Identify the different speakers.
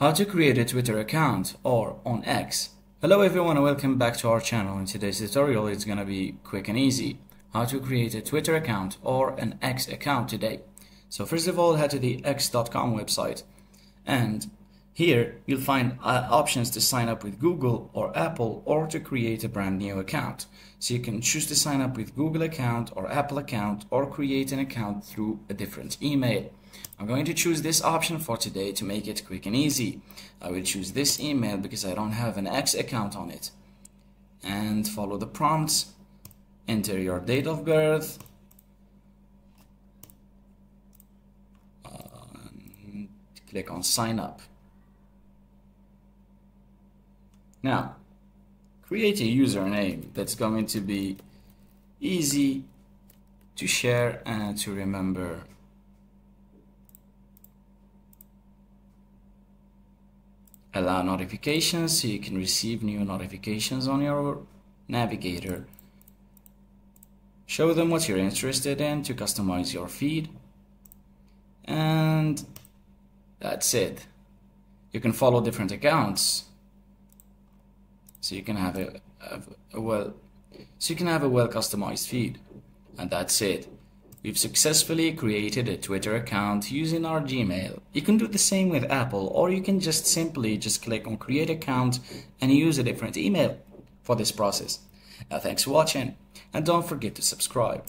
Speaker 1: How to create a Twitter account or on X. Hello everyone and welcome back to our channel. In today's tutorial it's gonna be quick and easy. How to create a Twitter account or an X account today. So first of all head to the x.com website and here you'll find uh, options to sign up with Google or Apple or to create a brand new account. So you can choose to sign up with Google account or Apple account or create an account through a different email. I'm going to choose this option for today to make it quick and easy. I will choose this email because I don't have an X account on it. And follow the prompts. Enter your date of birth. Click on sign up. Now, create a username that's going to be easy to share and to remember. Allow notifications so you can receive new notifications on your navigator. Show them what you're interested in to customize your feed. And that's it. You can follow different accounts so you can have a, a, a well so you can have a well customized feed and that's it We've successfully created a Twitter account using our Gmail. You can do the same with Apple or you can just simply just click on create account and use a different email for this process. Now thanks for watching and don't forget to subscribe.